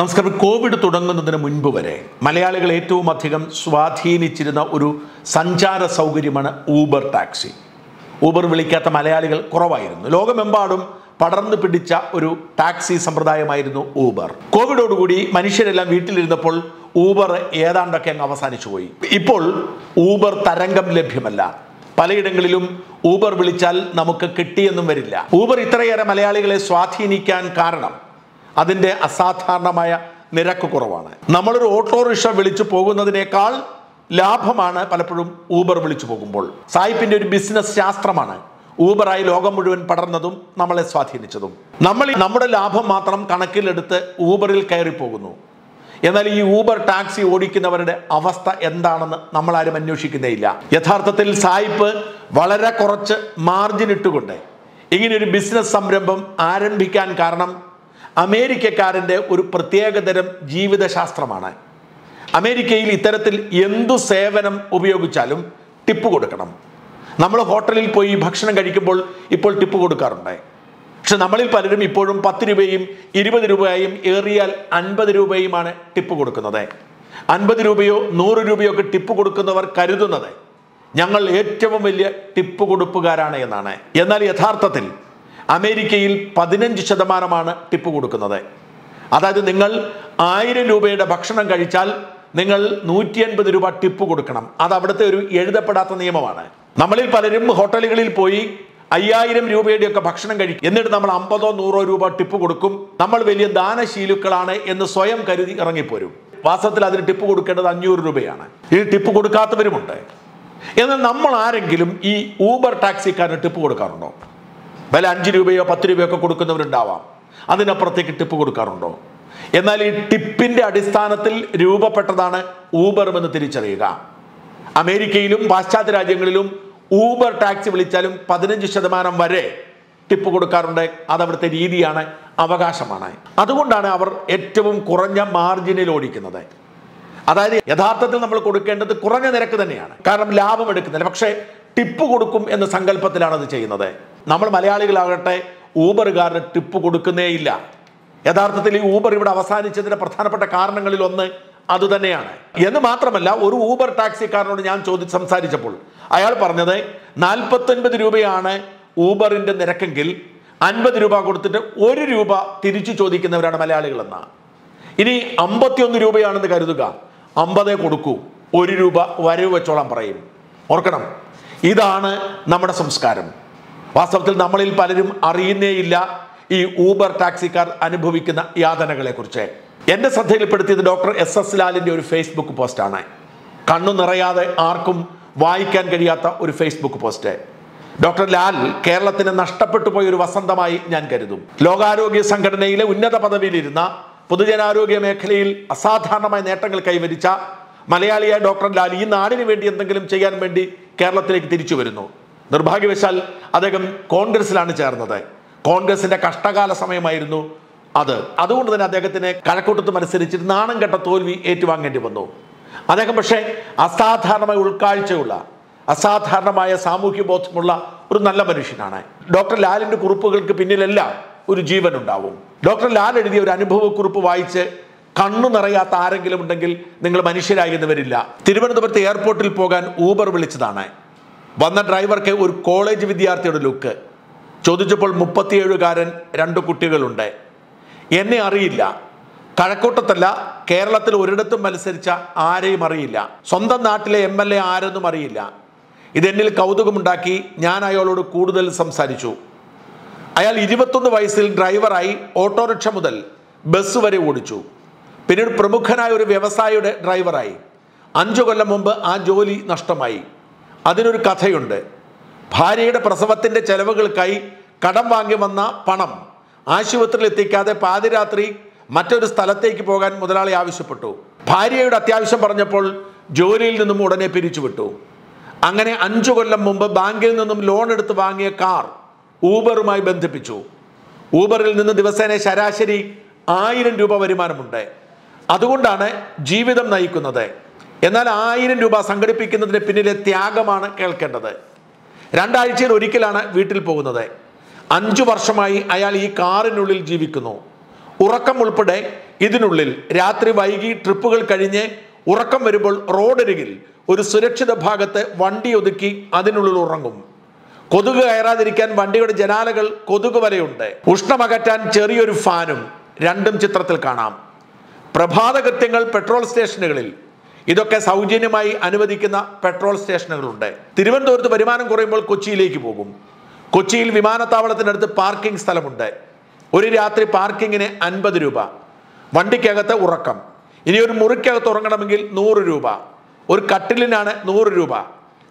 നമസ്കാരം. കോവിഡ് തുടങ്ങുന്നതിന് മുൻപ് വരെ മലയാളികൾ ഏറ്റവും അധികം സ്വാധീനിച്ചിരുന്ന ഒരു സഞ്ചാര സൗകര്യമാണ് ഊബർ ടാക്സി. ഊബർ വിളിക്കാത്ത മലയാളികൾ കുറവായിരുന്നു. ലോകമെമ്പാടും പടർന്നു പിടിച്ച ഒരു ടാക്സി സമ്പ്രദായമായിരുന്നു ഊബർ. കോവിഡോടുകൂടി മനുഷ്യരെല്ലാം വീട്ടിലിരുന്നപ്പോൾ ഊബർ ഏതാണ്ടൊക്കെ അങ്ങ് അവസാനിച്ചു പോയി. ഇപ്പോൾ ഊബർ തരംഗം ലഭ്യമല്ല. പലയിടങ്ങളിലും ഊബർ വിളിച്ചാൽ നമുക്ക് കിട്ടിയെന്നും വരില്ല. ഊബർ ഇത്രയേറെ മലയാളികളെ സ്വാധീനിക്കാൻ കാരണം അതിന്റെ അസാധാരണമായ നിരക്ക് കുറവാണ്. നമ്മളൊരു ഓട്ടോറിക്ഷ വിളിച്ചു പോകുന്നതിനേക്കാൾ ലാഭമാണ് പലപ്പോഴും ഊബർ വിളിച്ചു പോകുമ്പോൾ. സായിപ്പിന്റെ ഒരു ബിസിനസ് ശാസ്ത്രമാണ്. ഊബറായി ലോകം മുഴുവൻ പടർന്നതും നമ്മളെ സ്വാധീനിച്ചതും. നമ്മൾ നമ്മുടെ ലാഭം മാത്രം കണക്കിലെടുത്ത് ഊബറിൽ കയറി പോകുന്നു. എന്നാൽ ഈ ഊബർ ടാക്സി ഓടിക്കുന്നവരുടെ അവസ്ഥ എന്താണെന്ന് നമ്മൾ ആരും അന്വേഷിക്കുന്നേയില്ല. യഥാർത്ഥത്തിൽ സായിപ്പ് വളരെ കുറച്ച് മാർജിൻ ഇട്ടുകൊണ്ട് ഇങ്ങനെ ഒരു ബിസിനസ് സംരംഭം ആരംഭിക്കാൻ കാരണം അമേരിക്കക്കാരന്റെ ഒരു പ്രത്യേകതരം ജീവിതശാസ്ത്രമാണ്. അമേരിക്കയിൽ ഇത്തരത്തിൽ എന്തു സേവനം ഉപയോഗിച്ചാലും ടിപ്പ് കൊടുക്കണം. നമ്മൾ ഹോട്ടലിൽ പോയി ഭക്ഷണം കഴിക്കുമ്പോൾ ഇപ്പോൾ ടിപ്പ് കൊടുക്കാറുണ്ട്. പക്ഷെ നമ്മളിൽ പലരും ഇപ്പോഴും പത്ത് രൂപയും ഇരുപത് രൂപയും ഏറിയാൽ അൻപത് രൂപയുമാണ് ടിപ്പ് കൊടുക്കുന്നത്. അൻപത് രൂപയോ നൂറ് രൂപയോ ഒക്കെ ടിപ്പ് കൊടുക്കുന്നവർ കരുതുന്നത് ഞങ്ങൾ ഏറ്റവും വലിയ ടിപ്പ് കൊടുപ്പുകാരാണ് എന്നാണ്. എന്നാൽ യഥാർത്ഥത്തിൽ അമേരിക്കയിൽ പതിനഞ്ച് ശതമാനമാണ് ടിപ്പ് കൊടുക്കുന്നത്. അതായത് നിങ്ങൾ ആയിരം രൂപയുടെ ഭക്ഷണം കഴിച്ചാൽ നിങ്ങൾ നൂറ്റി അൻപത് രൂപ ടിപ്പ് കൊടുക്കണം. അത് അവിടുത്തെ ഒരു എഴുതപ്പെടാത്ത നിയമമാണ്. നമ്മളിൽ പലരും ഹോട്ടലുകളിൽ പോയി അയ്യായിരം രൂപയുടെയൊക്കെ ഭക്ഷണം കഴിക്കും. എന്നിട്ട് നമ്മൾ അമ്പതോ നൂറോ രൂപ ടിപ്പ് കൊടുക്കും. നമ്മൾ വലിയ ദാനശീലുക്കളാണ് എന്ന് സ്വയം കരുതി ഇറങ്ങിപ്പോരും. വാസ്തവത്തിൽ അതിന് ടിപ്പ് കൊടുക്കേണ്ടത് അഞ്ഞൂറ് രൂപയാണ്. ഈ ടിപ്പ് കൊടുക്കാത്തവരുമുണ്ട്. എന്നാൽ നമ്മൾ ആരെങ്കിലും ഈ ഊബർ ടാക്സിക്കാരന് ടിപ്പ് കൊടുക്കാറുണ്ടോ? വില അഞ്ച് രൂപയോ പത്ത് രൂപയോ ഒക്കെ കൊടുക്കുന്നവരുണ്ടാവാം. അതിനപ്പുറത്തേക്ക് ടിപ്പ് കൊടുക്കാറുണ്ടോ? എന്നാൽ ഈ ടിപ്പിന്റെ അടിസ്ഥാനത്തിൽ രൂപപ്പെട്ടതാണ് ഊബർ എന്ന് തിരിച്ചറിയുക. അമേരിക്കയിലും പാശ്ചാത്യ രാജ്യങ്ങളിലും ഊബർ ടാക്സി വിളിച്ചാലും പതിനഞ്ച് ശതമാനം വരെ ടിപ്പ് കൊടുക്കാറുണ്ട്. അത് അവിടുത്തെ രീതിയാണ് അവകാശമാണ്. അതുകൊണ്ടാണ് അവർ ഏറ്റവും കുറഞ്ഞ മാർജിനിൽ ഓടിക്കുന്നത്. അതായത് യഥാർത്ഥത്തിൽ നമ്മൾ കൊടുക്കേണ്ടത് കുറഞ്ഞ നിരക്ക് തന്നെയാണ്. കാരണം ലാഭം എടുക്കുന്നില്ല. പക്ഷേ ടിപ്പ് കൊടുക്കും എന്ന സങ്കല്പത്തിലാണ് അത് ചെയ്യുന്നത്. നമ്മൾ മലയാളികളാകട്ടെ ഊബറുകാരന് ടിപ്പ് കൊടുക്കുന്നേയില്ല. യഥാർത്ഥത്തിൽ ഈ ഊബർ ഇവിടെ അവസാനിച്ചതിന്റെ പ്രധാനപ്പെട്ട കാരണങ്ങളിൽ ഒന്ന് അതുതന്നെയാണ് എന്ന് മാത്രമല്ല ഒരു ഊബർ ടാക്സിക്കാരനോട് ഞാൻ ചോദിച്ച് സംസാരിച്ചപ്പോൾ അയാൾ പറഞ്ഞത് നാൽപ്പത്തൊൻപത് രൂപയാണ് ഊബറിന്റെ നിരക്കെങ്കിൽ അൻപത് രൂപ കൊടുത്തിട്ട് ഒരു രൂപ തിരിച്ചു ചോദിക്കുന്നവരാണ് മലയാളികളെന്നാണ് ഇനി അമ്പത്തിയൊന്ന് രൂപയാണെന്ന് കരുതുക. അമ്പതേ കൊടുക്കൂ. ഒരു രൂപ വരവ് വെച്ചോളാം പറയും. ഓർക്കണം ഇതാണ് നമ്മുടെ സംസ്കാരം. വാസ്തവത്തിൽ നമ്മളിൽ പലരും അറിയുന്നേയില്ല ഈ ഊബർ ടാക്സിക്കാർ അനുഭവിക്കുന്ന യാതനകളെ കുറിച്ച് എന്റെ ശ്രദ്ധയിൽപ്പെടുത്തിയത് ഡോക്ടർ എസ് എസ് ലാലിന്റെ ഒരു ഫേസ്ബുക്ക് പോസ്റ്റാണ്. കണ്ണു നിറയാതെ ആർക്കും വായിക്കാൻ കഴിയാത്ത ഒരു ഫേസ്ബുക്ക് പോസ്റ്റ്. ഡോക്ടർ ലാൽ കേരളത്തിന് നഷ്ടപ്പെട്ടു പോയ ഒരു വസന്തമായി ഞാൻ കരുതും. ലോകാരോഗ്യ സംഘടനയിലെ ഉന്നത പദവിയിലിരുന്ന പൊതുജനാരോഗ്യ മേഖലയിൽ അസാധാരണമായ നേട്ടങ്ങൾ കൈവരിച്ച മലയാളിയായ ഡോക്ടർ ലാൽ ഈ നാടിന് വേണ്ടി എന്തെങ്കിലും ചെയ്യാൻ വേണ്ടി കേരളത്തിലേക്ക് തിരിച്ചു വരുന്നു. നിർഭാഗ്യവശാൽ അദ്ദേഹം കോൺഗ്രസിലാണ് ചേർന്നത്. കോൺഗ്രസിന്റെ കഷ്ടകാല സമയമായിരുന്നു അത്. അതുകൊണ്ട് തന്നെ അദ്ദേഹത്തിന് കഴക്കൂട്ടത്തും അനുസരിച്ചിട്ട് നാണം കെട്ട തോൽവി ഏറ്റുവാങ്ങേണ്ടി വന്നു. അദ്ദേഹം പക്ഷേ അസാധാരണമായ ഉൾക്കാഴ്ചയുള്ള അസാധാരണമായ സാമൂഹ്യ ബോധമുള്ള ഒരു നല്ല മനുഷ്യനാണ്. ഡോക്ടർ ലാലിന്റെ കുറിപ്പുകൾക്ക് പിന്നിലെല്ലാം ഒരു ജീവൻ ഉണ്ടാവും. ഡോക്ടർ ലാൽ എഴുതിയ ഒരു അനുഭവക്കുറിപ്പ് വായിച്ച് കണ്ണു നിറയാത്ത ആരെങ്കിലും ഉണ്ടെങ്കിൽ നിങ്ങൾ മനുഷ്യരായി എന്നിവരില്ല തിരുവനന്തപുരത്ത് എയർപോർട്ടിൽ പോകാൻ ഊബർ വിളിച്ചതാണ്. വന്ന ഡ്രൈവർക്ക് ഒരു കോളേജ് വിദ്യാർത്ഥിയുടെ ലുക്ക്. ചോദിച്ചപ്പോൾ മുപ്പത്തിയേഴുകാരൻ രണ്ട് കുട്ടികളുണ്ട്. എന്നെ അറിയില്ല. കഴക്കൂട്ടത്തല്ല കേരളത്തിൽ ഒരിടത്തും മത്സരിച്ച ആരെയും അറിയില്ല. സ്വന്തം നാട്ടിലെ എം എൽ എ ആരെന്നും അറിയില്ല. ഇതെന്നിൽ കൗതുകമുണ്ടാക്കി ഞാൻ അയാളോട് കൂടുതൽ സംസാരിച്ചു. അയാൾ ഇരുപത്തൊന്ന് വയസ്സിൽ ഡ്രൈവറായി ഓട്ടോറിക്ഷ മുതൽ ബസ് വരെ ഓടിച്ചു. പിന്നീട് പ്രമുഖനായ ഒരു വ്യവസായിയുടെ ഡ്രൈവറായി. അഞ്ചു കൊല്ലം മുമ്പ് ആ ജോലി നഷ്ടമായി. അതിനൊരു കഥയുണ്ട്. ഭാര്യയുടെ പ്രസവത്തിന്റെ ചെലവുകൾക്കായി കടം വാങ്ങി വന്ന പണം ആശുപത്രിയിൽ എത്തിക്കാതെ പാതിരാത്രി മറ്റൊരു സ്ഥലത്തേക്ക് പോകാൻ മുതലാളി ആവശ്യപ്പെട്ടു. ഭാര്യയുടെ അത്യാവശ്യം പറഞ്ഞപ്പോൾ ജോലിയിൽ നിന്നും ഉടനെ പിരിച്ചുവിട്ടു. അങ്ങനെ അഞ്ചു കൊല്ലം മുമ്പ് ബാങ്കിൽ നിന്നും ലോൺ എടുത്ത് വാങ്ങിയ കാർ ഊബറുമായി ബന്ധിപ്പിച്ചു. ഊബറിൽ നിന്ന് ദിവസേന ശരാശരി ആയിരം രൂപ വരുമാനമുണ്ട്. അതുകൊണ്ടാണ് ജീവിതം നയിക്കുന്നത്. എന്നാൽ ആയിരം രൂപ സംഘടിപ്പിക്കുന്നതിന് പിന്നിലെ ത്യാഗമാണ് കേൾക്കേണ്ടത്. രണ്ടാഴ്ചയിൽ ഒരിക്കലാണ് വീട്ടിൽ പോകുന്നത്. അഞ്ചു വർഷമായി അയാൾ ഈ കാറിനുള്ളിൽ ജീവിക്കുന്നു. ഉറക്കം ഉൾപ്പെടെ ഇതിനുള്ളിൽ രാത്രി വൈകി ട്രിപ്പുകൾ കഴിഞ്ഞ് ഉറക്കം വരുമ്പോൾ റോഡരികിൽ ഒരു സുരക്ഷിത ഭാഗത്ത് വണ്ടി ഒതുക്കി അതിനുള്ളിൽ ഉറങ്ങും. കൊതുക് കയറാതിരിക്കാൻ വണ്ടിയുടെ ജനാലകൾ കൊതുക് വരെയുണ്ട് ഉഷ്ണമകറ്റാൻ ചെറിയൊരു ഫാനും രണ്ടും ചിത്രത്തിൽ കാണാം. പ്രഭാത കൃത്യങ്ങൾ പെട്രോൾ സ്റ്റേഷനുകളിൽ ഇതൊക്കെ സൗജന്യമായി അനുവദിക്കുന്ന പെട്രോൾ സ്റ്റേഷനുകളുണ്ട്. തിരുവനന്തപുരത്ത് വരുമാനം കുറയുമ്പോൾ കൊച്ചിയിലേക്ക് പോകും. കൊച്ചിയിൽ വിമാനത്താവളത്തിനടുത്ത് പാർക്കിംഗ് സ്ഥലമുണ്ട്. ഒരു രാത്രി പാർക്കിങ്ങിന് അൻപത് രൂപ. വണ്ടിക്കകത്ത് ഉറക്കം. ഇനി ഒരു മുറിക്കകത്ത് ഉറങ്ങണമെങ്കിൽ നൂറ് രൂപ. ഒരു കട്ടിലിനാണ് നൂറ് രൂപ.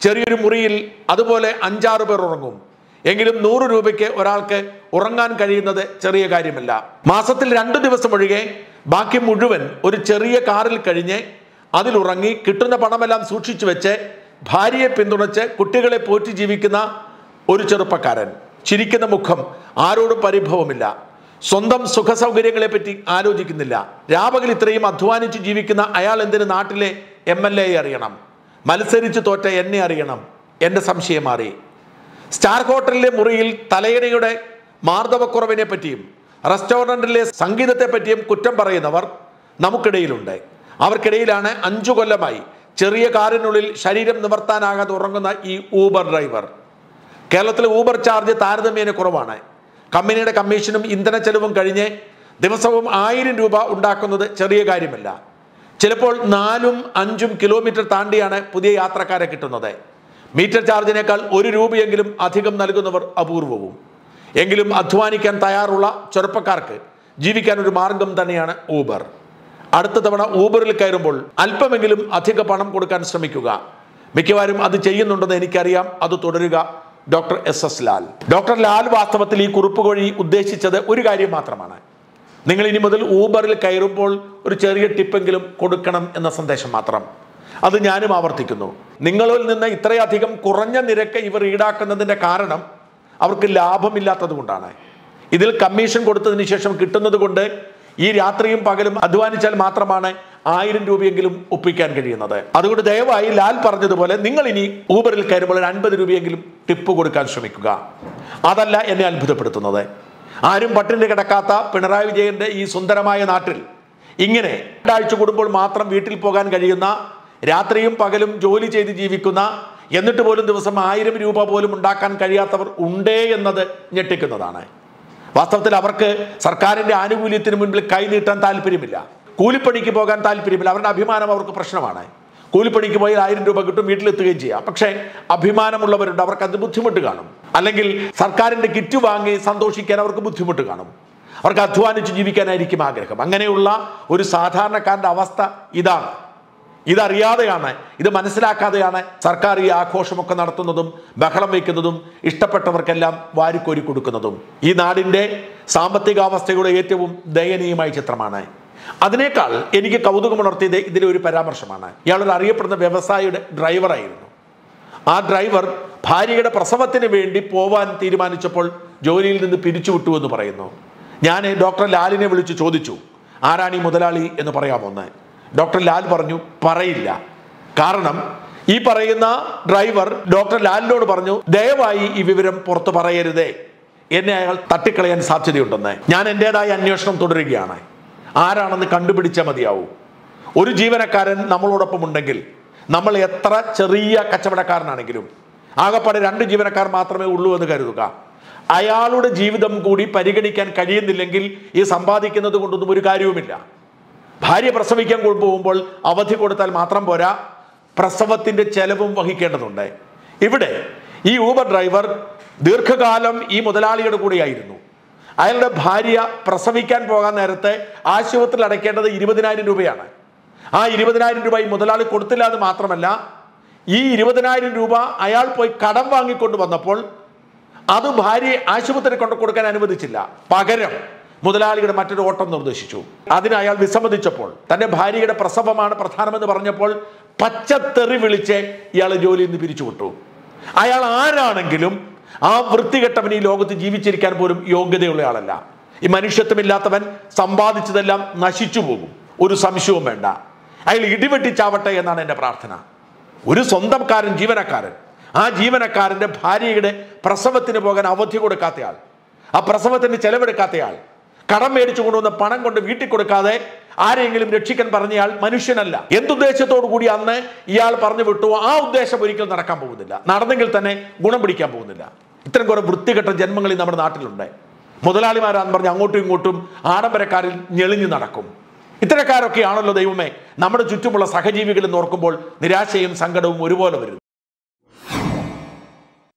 ചെറിയൊരു മുറിയിൽ അതുപോലെ അഞ്ചാറ് പേർ ഉറങ്ങും. എങ്കിലും നൂറ് രൂപയ്ക്ക് ഒരാൾക്ക് ഉറങ്ങാൻ കഴിയുന്നത് ചെറിയ കാര്യമല്ല. മാസത്തിൽ രണ്ടു ദിവസം ഒഴികെ ബാക്കി മുഴുവൻ ഒരു ചെറിയ കാറിൽ കഴിഞ്ഞ് അതിലുറങ്ങി കിട്ടുന്ന പണമെല്ലാം സൂക്ഷിച്ചു വെച്ച് ഭാര്യയെ പിന്തുണച്ച് കുട്ടികളെ പോറ്റി ജീവിക്കുന്ന ഒരു ചെറുപ്പക്കാരൻ. ചിരിക്കുന്ന മുഖം ആരോടും പരിഭവമില്ല. സ്വന്തം സുഖസൗകര്യങ്ങളെ പറ്റി ആലോചിക്കുന്നില്ല. രാപകൽ ഇത്രയും അധ്വാനിച്ച് ജീവിക്കുന്ന അയാൾ എന്തിന് നാട്ടിലെ എം എൽ എ അറിയണം? മത്സരിച്ച് തോറ്റ എന്നെ അറിയണം? എന്റെ സംശയം മാറി. സ്റ്റാർ ഹോട്ടലിലെ മുറിയിൽ തലയണയുടെ മാർദ്ദവക്കുറവിനെ പറ്റിയും റെസ്റ്റോറന്റിലെ സംഗീതത്തെ പറ്റിയും കുറ്റം പറയുന്നവർ നമുക്കിടയിലുണ്ട്. അവർക്കിടയിലാണ് അഞ്ചു കൊല്ലമായി. ചെറിയ കാറിനുള്ളിൽ ശരീരം നിവർത്താനാകാതെ ഉറങ്ങുന്ന ഈ ഊബർ ഡ്രൈവർ. കേരളത്തിലെ ഊബർ ചാർജ് താരതമ്യേന കുറവാണ്. കമ്പനിയുടെ കമ്മീഷനും ഇന്ധന ചെലവും കഴിഞ്ഞ് ദിവസവും ആയിരം രൂപ ഉണ്ടാക്കുന്നത് ചെറിയ കാര്യമല്ല. ചിലപ്പോൾ നാലും അഞ്ചും കിലോമീറ്റർ താണ്ടിയാണ് പുതിയ യാത്രക്കാരെ കിട്ടുന്നത്. മീറ്റർ ചാർജിനേക്കാൾ ഒരു രൂപയെങ്കിലും അധികം നൽകുന്നവർ അപൂർവവും. എങ്കിലും അധ്വാനിക്കാൻ തയ്യാറുള്ള ചെറുപ്പക്കാർക്ക് ജീവിക്കാൻ ഒരു മാർഗം തന്നെയാണ് ഊബർ. അടുത്ത തവണ ഊബറിൽ കയറുമ്പോൾ അല്പമെങ്കിലും അധിക പണം കൊടുക്കാൻ ശ്രമിക്കുക. മിക്കവാറും അത് ചെയ്യുന്നുണ്ടെന്ന് എനിക്കറിയാം. അത് തുടരുക. Doctor S S Lal. Doctor Lal വാസ്തവത്തിൽ ഈ കുറിപ്പ് വഴി ഉദ്ദേശിച്ചത് ഒരു കാര്യം മാത്രമാണ്. നിങ്ങൾ ഇനി മുതൽ ഊബറിൽ കയറുമ്പോൾ ഒരു ചെറിയ ടിപ്പെങ്കിലും കൊടുക്കണം എന്ന സന്ദേശം മാത്രം. അത് ഞാനും ആവർത്തിക്കുന്നു. നിങ്ങളിൽ നിന്ന് ഇത്രയധികം കുറഞ്ഞ നിരക്ക് ഇവർ ഈടാക്കുന്നതിന്റെ കാരണം അവർക്ക് ലാഭമില്ലാത്തത് കൊണ്ടാണ്. ഇതിൽ കമ്മീഷൻ കൊടുത്തതിന് ശേഷം കിട്ടുന്നത് കൊണ്ട് ഈ രാത്രിയും പകലും അധ്വാനിച്ചാൽ മാത്രമാണ് ആയിരം രൂപയെങ്കിലും ഒപ്പിക്കാൻ കഴിയുന്നത്. അതുകൊണ്ട് ദയവായി ലാൽ പറഞ്ഞതുപോലെ നിങ്ങൾ ഇനി ഊബറിൽ കയറുമ്പോൾ ഒരു അൻപത് രൂപയെങ്കിലും ടിപ്പ് കൊടുക്കാൻ ശ്രമിക്കുക. അതല്ല എന്നെ അത്ഭുതപ്പെടുത്തുന്നത്. ആരും പട്ടിണി കിടക്കാത്ത പിണറായി വിജയന്റെ ഈ സുന്ദരമായ നാട്ടിൽ ഇങ്ങനെ രണ്ടാഴ്ച കൂടുമ്പോൾ മാത്രം വീട്ടിൽ പോകാൻ കഴിയുന്ന രാത്രിയും പകലും ജോലി ചെയ്ത് ജീവിക്കുന്ന എന്നിട്ട് പോലും ദിവസം ആയിരം രൂപ പോലും ഉണ്ടാക്കാൻ കഴിയാത്തവർ ഉണ്ടേ എന്നത് ഞെട്ടിക്കുന്നതാണ്. വാസ്തവത്തിൽ അവർക്ക് സർക്കാരിന്റെ ആനുകൂല്യത്തിന് മുൻപിൽ കൈനീട്ടാൻ താല്പര്യമില്ല. കൂലിപ്പണിക്ക് പോകാൻ താല്പര്യമില്ല. അവരുടെ അഭിമാനം അവർക്ക് പ്രശ്നമാണ്. കൂലിപ്പണിക്ക് പോയാൽ ആയിരം രൂപ കിട്ടും വീട്ടിലെത്തുകയും ചെയ്യാം. പക്ഷേ അഭിമാനമുള്ളവരുണ്ട്. അവർക്ക് അത് ബുദ്ധിമുട്ട് കാണും. അല്ലെങ്കിൽ സർക്കാരിന്റെ കിറ്റ് വാങ്ങി സന്തോഷിക്കാൻ അവർക്ക് ബുദ്ധിമുട്ട് കാണും. അവർക്ക് അധ്വാനിച്ച് ജീവിക്കാനായിരിക്കും ആഗ്രഹം. അങ്ങനെയുള്ള ഒരു സാധാരണക്കാരന്റെ അവസ്ഥ ഇതാണ്. ഇതറിയാതെയാണ് ഇത് മനസ്സിലാക്കാതെയാണ് സർക്കാർ ഈ ആഘോഷമൊക്കെ നടത്തുന്നതും ബഹളം വയ്ക്കുന്നതും ഇഷ്ടപ്പെട്ടവർക്കെല്ലാം വാരിക്കോരി കൊടുക്കുന്നതും. ഈ നാടിന്റെ സാമ്പത്തികാവസ്ഥയുടെ ഏറ്റവും ദയനീയമായ ചിത്രമാണ്. അതിനേക്കാൾ എനിക്ക് കൗതുകമുണർത്തിയത് ഇതിലെ ഒരു പരാമർശമാണ്. ഇയാളൊരു അറിയപ്പെടുന്ന വ്യവസായിയുടെ ഡ്രൈവറായിരുന്നു. ആ ഡ്രൈവർ ഭാര്യയുടെ പ്രസവത്തിന് വേണ്ടി പോവാൻ തീരുമാനിച്ചപ്പോൾ ജോലിയിൽ നിന്ന് പിരിച്ചുവിട്ടു എന്ന് പറയുന്നു. ഞാൻ ഡോക്ടർ ലാലിനെ വിളിച്ച് ചോദിച്ചു ആരാണി മുതലാളി എന്ന് പറയാമോ പറയാമോന്ന് ഡോക്ടർ ലാൽ പറഞ്ഞു പറയില്ല. കാരണം ഈ പറയുന്ന ഡ്രൈവർ ഡോക്ടർ ലാലിനോട് പറഞ്ഞു ദയവായി ഈ വിവരം പുറത്തു പറയരുതേ. എന്നെ അയാൾ തട്ടിക്കളയാൻ സാധ്യതയുണ്ടെന്ന്. ഞാൻ എന്റെതായ അന്വേഷണം തുടരുകയാണ്. ആരാണെന്ന് കണ്ടുപിടിച്ചാൽ മതിയാവൂ. ഒരു ജീവനക്കാരൻ നമ്മളോടൊപ്പം ഉണ്ടെങ്കിൽ നമ്മൾ എത്ര ചെറിയ കച്ചവടക്കാരനാണെങ്കിലും ആകപ്പാടെ രണ്ട് ജീവനക്കാർ മാത്രമേ ഉള്ളൂ എന്ന് കരുതുക. അയാളുടെ ജീവിതം കൂടി പരിഗണിക്കാൻ കഴിയുന്നില്ലെങ്കിൽ ഈ സമ്പാദിക്കുന്നത് കൊണ്ടൊന്നും ഒരു കാര്യവുമില്ല. ഭാര്യ പ്രസവിക്കാൻ പോകുമ്പോൾ അവധി കൊടുത്താൽ മാത്രം പോരാ. പ്രസവത്തിന്റെ ചെലവും വഹിക്കേണ്ടതുണ്ട്. ഇവിടെ ഈ ഊബർ ഡ്രൈവർ ദീർഘകാലം ഈ മുതലാളിയുടെ കൂടെയായിരുന്നു. അയാളുടെ ഭാര്യ പ്രസവിക്കാൻ പോകാൻ നേരത്തെ ആശുപത്രിയിൽ അടയ്ക്കേണ്ടത് ഇരുപതിനായിരം രൂപയാണ്. ആ ഇരുപതിനായിരം രൂപ ഈ മുതലാളി കൊടുത്തില്ല എന്ന് മാത്രമല്ല ഈ ഇരുപതിനായിരം രൂപ അയാൾ പോയി കടം വാങ്ങിക്കൊണ്ട് വന്നപ്പോൾ അത് ഭാര്യയെ ആശുപത്രി കൊണ്ട് കൊടുക്കാൻ അനുവദിച്ചില്ല. പകരം മുതലാളിയുടെ മറ്റൊരു ഓട്ടം നിർദ്ദേശിച്ചു. അതിന് അയാൾ വിസമ്മതിച്ചപ്പോൾ തന്റെ ഭാര്യയുടെ പ്രസവമാണ് പ്രധാനമെന്ന് പറഞ്ഞപ്പോൾ പച്ചത്തെറി വിളിച്ച് ഇയാളെ ജോലിയിൽ നിന്ന് പിരിച്ചുവിട്ടു. അയാൾ ആരാണെങ്കിലും ആ വൃത്തികെട്ടവൻ ഈ ലോകത്ത് ജീവിച്ചിരിക്കാൻ പോലും യോഗ്യതയുള്ള ആളല്ല. ഈ മനുഷ്യത്വമില്ലാത്തവൻ സമ്പാദിച്ചതെല്ലാം നശിച്ചു പോകും. ഒരു സംശയവും വേണ്ട. അയാൾ ഇടിവെട്ടിച്ചാവട്ടെ എന്നാണ് എന്റെ പ്രാർത്ഥന. ഒരു സ്വന്തംകാരൻ ജീവനക്കാരൻ. ആ ജീവനക്കാരന്റെ ഭാര്യയുടെ പ്രസവത്തിന് പോകാൻ അവധി കൊടുക്കാത്തയാൾ. ആ പ്രസവത്തിന് ചെലവെടുക്കാത്തയാൾ. കടം മേടിച്ചു കൊണ്ടുവന്ന പണം കൊണ്ട് വീട്ടിൽ കൊടുക്കാതെ ആരെങ്കിലും രക്ഷിക്കാൻ പറഞ്ഞയാൾ മനുഷ്യനല്ല. എന്തുദ്ദേശത്തോടു കൂടി അന്ന് ഇയാൾ പറഞ്ഞു വിട്ടു ആ ഉദ്ദേശം ഒരിക്കലും നടക്കാൻ പോകുന്നില്ല. നടന്നെങ്കിൽ തന്നെ ഗുണം പിടിക്കാൻ പോകുന്നില്ല. ഇത്തരം കുറെ വൃത്തികെട്ട ജന്മങ്ങളിൽ നമ്മുടെ നാട്ടിലുണ്ട്. മുതലാളിമാരാന്ന് പറഞ്ഞ് അങ്ങോട്ടും ഇങ്ങോട്ടും ആഡംബരക്കാരിൽ ഞെളിഞ്ഞു നടക്കും. ഇത്തരക്കാരൊക്കെയാണല്ലോ ദൈവമേ നമ്മുടെ ചുറ്റുമുള്ള സഹജീവികളെന്ന് ഓർക്കുമ്പോൾ നിരാശയും സങ്കടവും ഒരുപോലെ വരുന്നു.